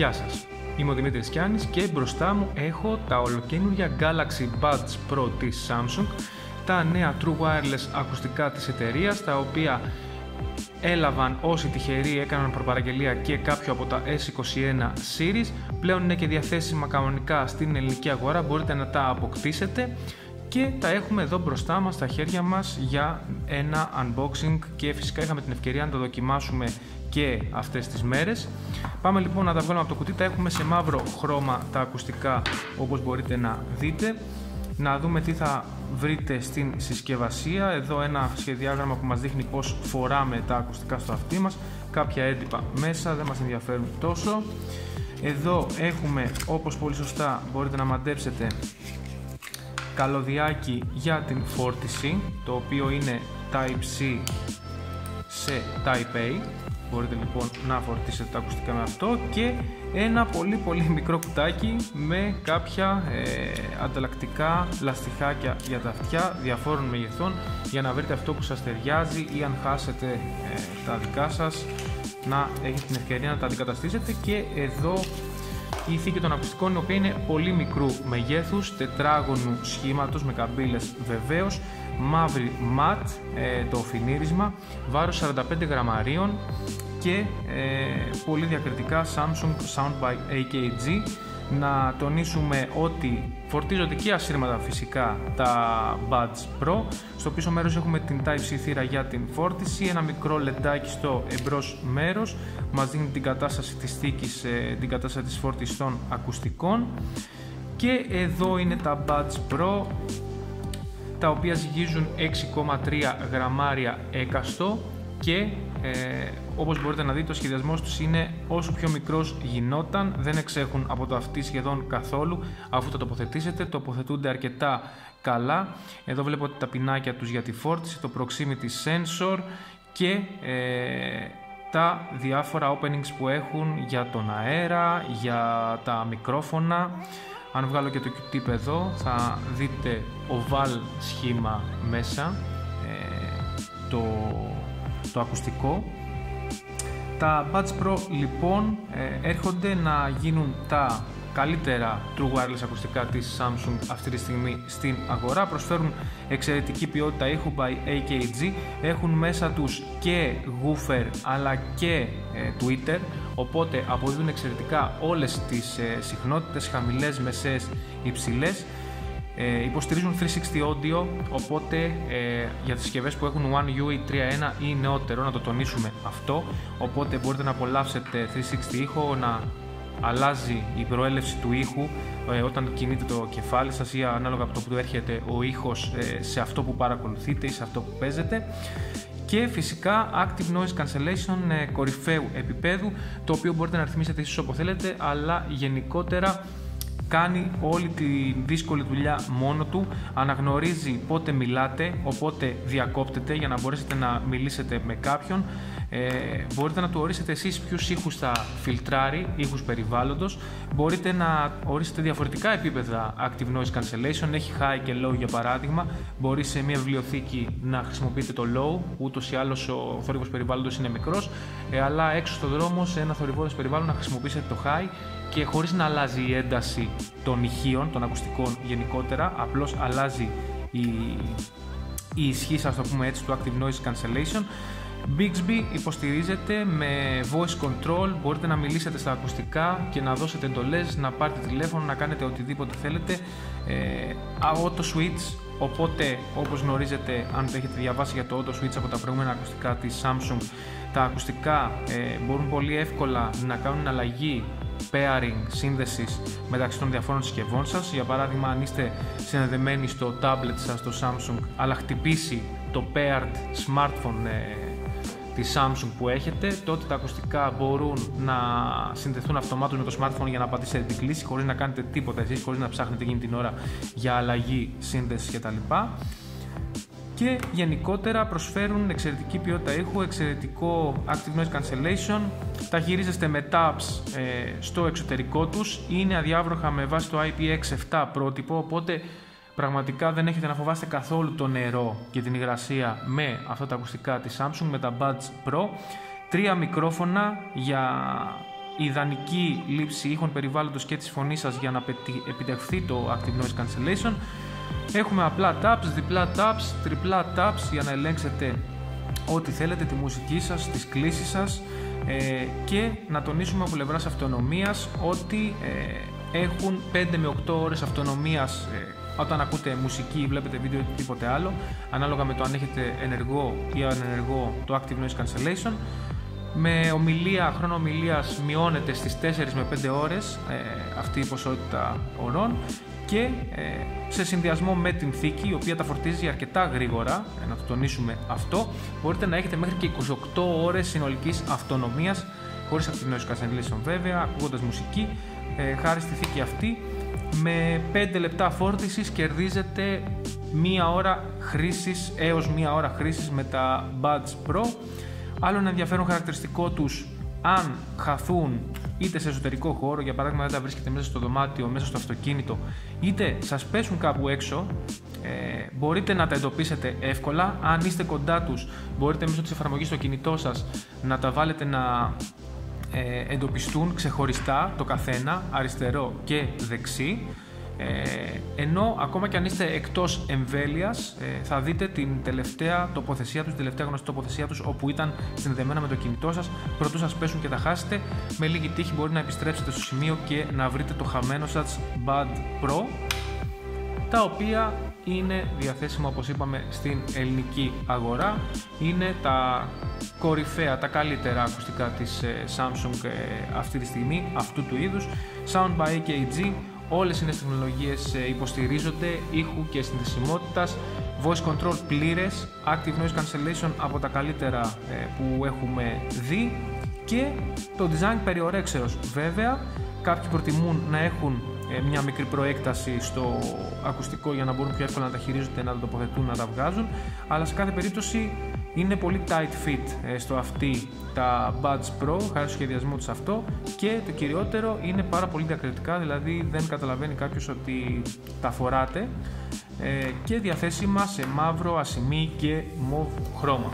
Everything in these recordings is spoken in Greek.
Γεια σας, είμαι ο Δημήτρης Κιάνης και μπροστά μου έχω τα ολοκένουργια Galaxy Buds Pro της Samsung τα νέα True Wireless ακουστικά της εταιρείας τα οποία έλαβαν όσοι τυχεροί έκαναν προπαραγγελία και κάποιο από τα S21 series. Πλέον είναι και διαθέσιμα κανονικά στην ελληνική αγορά. Μπορείτε να τα αποκτήσετε και τα έχουμε εδώ μπροστά μας στα χέρια μας για ένα unboxing και φυσικά είχαμε την ευκαιρία να τα δοκιμάσουμε και αυτές τις μέρες. Πάμε λοιπόν να τα βγάλουμε από το κουτί, τα έχουμε σε μαύρο χρώμα τα ακουστικά όπως μπορείτε να δείτε. Να δούμε τι θα βρείτε στην συσκευασία. Εδώ ένα σχεδιάγραμμα που μας δείχνει πώς φοράμε τα ακουστικά στο αυτί μας. Κάποια έντυπα μέσα, δεν μας ενδιαφέρουν τόσο. Εδώ έχουμε, όπως πολύ σωστά μπορείτε να μαντέψετε, καλωδιάκι για την φόρτιση, το οποίο είναι Type-C σε Type-A μπορείτε λοιπόν να φορτίσετε τα ακουστικά με αυτό και ένα πολύ πολύ μικρό κουτάκι με κάποια ε, ανταλλακτικά λαστιχάκια για τα αυτιά διαφόρων μεγεθών για να βρείτε αυτό που σας ταιριάζει ή αν χάσετε ε, τα δικά σας να έχετε την ευκαιρία να τα αντικαταστήσετε. Και εδώ η θήκη των ακουστικών η οποία είναι πολύ μικρού μεγέθους, τετράγωνου σχήματος με καμπύλες βεβαίως, μαύρη ματ ε, το φινίρισμα, βάρος 45 γραμμαρίων και ε, πολύ διακριτικά Samsung Sound by AKG να τονίσουμε ότι φορτίζονται και ασύρματα φυσικά τα Buds Pro. Στο πίσω μέρος έχουμε την Type-C θύρα για την φόρτιση ένα μικρό λεντάκι στο εμπρός μέρος. Μας δίνει την κατάσταση της θήκης ε, την κατάσταση της φόρτισης των ακουστικών. Και εδώ είναι τα Buds Pro τα οποία ζυγίζουν 6,3 γραμμάρια έκαστο και ε, όπως μπορείτε να δείτε ο σχεδιασμός τους είναι όσο πιο μικρός γινόταν δεν εξέχουν από το αυτή σχεδόν καθόλου. Αφού το τοποθετήσετε τοποθετούνται αρκετά καλά. Εδώ βλέπω τα πινάκια τους για τη φόρτιση το proximity sensor και ε, τα διάφορα openings που έχουν για τον αέρα, για τα μικρόφωνα. Αν βγάλω και το Q-tip εδώ θα δείτε oval σχήμα μέσα ε, το, το ακουστικό. Τα Buds Pro λοιπόν ε, έρχονται να γίνουν τα καλύτερα True Wireless ακουστικά της Samsung αυτή τη στιγμή στην αγορά. Προσφέρουν εξαιρετική ποιότητα ήχου by AKG έχουν μέσα τους και woofer αλλά και ε, Twitter. Οπότε αποδίδουν εξαιρετικά όλες τις ε, συχνότητες χαμηλές, μεσές, υψηλές ε, υποστηρίζουν 360 audio, οπότε ε, για τις συσκευές που έχουν One UI 3.1 ή νεότερο, να το τονίσουμε αυτό, οπότε μπορείτε να απολαύσετε 360 ήχο, να αλλάζει η προέλευση του ήχου ε, όταν κινείτε το κεφάλι σας ή ανάλογα από το που έρχεται ο ήχος ε, σε αυτό που παρακολουθείτε ή σε αυτό που παίζετε. Και φυσικά Active Noise Cancellation ε, κορυφαίου επίπεδου το οποίο μπορείτε να ρυθμίσετε εσείς όπως θέλετε αλλά γενικότερα κάνει όλη τη δύσκολη δουλειά μόνο του, αναγνωρίζει πότε μιλάτε, οπότε διακόπτεται για να μπορέσετε να μιλήσετε με κάποιον. Ε, μπορείτε να του ορίσετε εσείς ποιους ήχους θα φιλτράρει, ήχους περιβάλλοντος. Μπορείτε να ορίσετε διαφορετικά επίπεδα Active Noise Cancellation, έχει high και low για παράδειγμα. Μπορεί σε μια βιβλιοθήκη να χρησιμοποιείτε το low, ούτως ή άλλως ο θόρυβος περιβάλλοντος είναι μικρός, ε, αλλά έξω στο δρόμο σε ένα θορυβόδες περιβάλλον να χρησιμοποιήσετε το high και χωρίς να αλλάζει η ένταση των ηχείων, των ακουστικών γενικότερα, απλώς αλλάζει η, η ισχύ, ας το πούμε έτσι, του Active Noise Cancellation. Bixby υποστηρίζεται με voice control, μπορείτε να μιλήσετε στα ακουστικά και να δώσετε εντολές, να πάρετε τηλέφωνο, να κάνετε οτιδήποτε θέλετε. Ε, auto switch, οπότε όπως γνωρίζετε αν το έχετε διαβάσει για το auto switch από τα προηγούμενα ακουστικά της Samsung, τα ακουστικά ε, μπορούν πολύ εύκολα να κάνουν αλλαγή pairing σύνδεσης μεταξύ των διαφόρων συσκευών σας. Για παράδειγμα, αν είστε συνδεδεμένοι στο tablet σας, στο Samsung, αλλά χτυπήσει το paired smartphone ε, τη Samsung που έχετε, τότε τα ακουστικά μπορούν να συνδεθούν αυτομάτως με το smartphone για να πατήσετε την κλίση χωρίς να κάνετε τίποτα εσείς, χωρίς να ψάχνετε εκείνη την ώρα για αλλαγή, σύνδεση κτλ. Και γενικότερα προσφέρουν εξαιρετική ποιότητα ήχου, εξαιρετικό active noise cancellation, τα γυρίζεστε με tabs ε, στο εξωτερικό τους, είναι αδιάβροχα με βάση το IPX7 πρότυπο, οπότε πραγματικά δεν έχετε να φοβάστε καθόλου το νερό και την υγρασία με αυτά τα ακουστικά της Samsung, με τα Buds Pro. Τρία μικρόφωνα για ιδανική λήψη ήχων περιβάλλοντος και της φωνής σας για να επιτευχθεί το Active Noise Cancellation. Έχουμε απλά taps, διπλά taps, τριπλά taps για να ελέγξετε ό,τι θέλετε, τη μουσική σας, τις κλήσεις σας ε, και να τονίσουμε από πλευράς αυτονομίας ότι ε, έχουν 5 με 8 ώρες αυτονομίας ε, όταν ακούτε μουσική ή βλέπετε βίντεο ή τίποτε άλλο ανάλογα με το αν έχετε ενεργό ή ανενεργό το Active Noise Cancellation με ομιλία, χρόνο ομιλίας μειώνεται στις 4 με 5 ώρες ε, αυτή η ποσότητα ωρών και ε, σε συνδυασμό με την θήκη η οποία τα φορτίζει αρκετά γρήγορα, ε, να το τονίσουμε αυτό, μπορείτε να έχετε μέχρι και 28 ώρες συνολικής αυτονομίας χωρίς Active Noise Cancellation βέβαια, ακούγοντας μουσική, ε, χάρη στη θήκη αυτή με 5 λεπτά φόρτισης κερδίζετε μία ώρα χρήσης έως μία ώρα χρήσης με τα Buds Pro Άλλο ένα ενδιαφέρον χαρακτηριστικό τους αν χαθούν είτε σε εσωτερικό χώρο, για παράδειγμα δεν τα βρίσκετε μέσα στο δωμάτιο, μέσα στο αυτοκίνητο, είτε σας πέσουν κάπου έξω, ε, μπορείτε να τα εντοπίσετε εύκολα. Αν είστε κοντά τους, μπορείτε μέσω της εφαρμογής στο κινητό σας να τα βάλετε να ε, εντοπιστούν ξεχωριστά το καθένα, αριστερό και δεξί. Ε, ενώ ακόμα και αν είστε εκτός εμβέλειας ε, θα δείτε την τελευταία τοποθεσία τους, την τελευταία γνωστή τοποθεσία τους όπου ήταν συνδεμένα με το κινητό σας πρωτού σας πέσουν και τα χάσετε με λίγη τύχη μπορεί να επιστρέψετε στο σημείο και να βρείτε το χαμένο σας Bad Pro τα οποία είναι διαθέσιμα όπως είπαμε στην ελληνική αγορά. Είναι τα κορυφαία, τα καλύτερα ακουστικά της ε, Samsung αυτή τη στιγμή αυτού του είδους. Sound by AKG Όλες οι νέες τεχνολογίες ε, υποστηρίζονται ήχου και συνδεσιμότητας, voice control πλήρες, active noise cancellation από τα καλύτερα ε, που έχουμε δει. Και το design περιορέξεως. Βέβαια, κάποιοι προτιμούν να έχουν ε, μια μικρή προέκταση στο ακουστικό για να μπορούν πιο εύκολα να τα χειρίζονται, να τα τοποθετούν, να τα βγάζουν, αλλά σε κάθε περίπτωση είναι πολύ tight fit ε, στο αυτή τα Buds Pro, χάρη στο σχεδιασμό τους αυτό και το κυριότερο είναι πάρα πολύ διακριτικά, δηλαδή δεν καταλαβαίνει κάποιος ότι τα φοράτε ε, και διαθέσιμα σε μαύρο, ασημή και mauve χρώμα.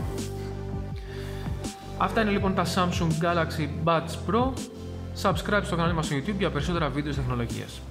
Αυτά είναι λοιπόν τα Samsung Galaxy Buds Pro. Subscribe στο κανάλι μας στο YouTube για περισσότερα βίντεο τεχνολογίας.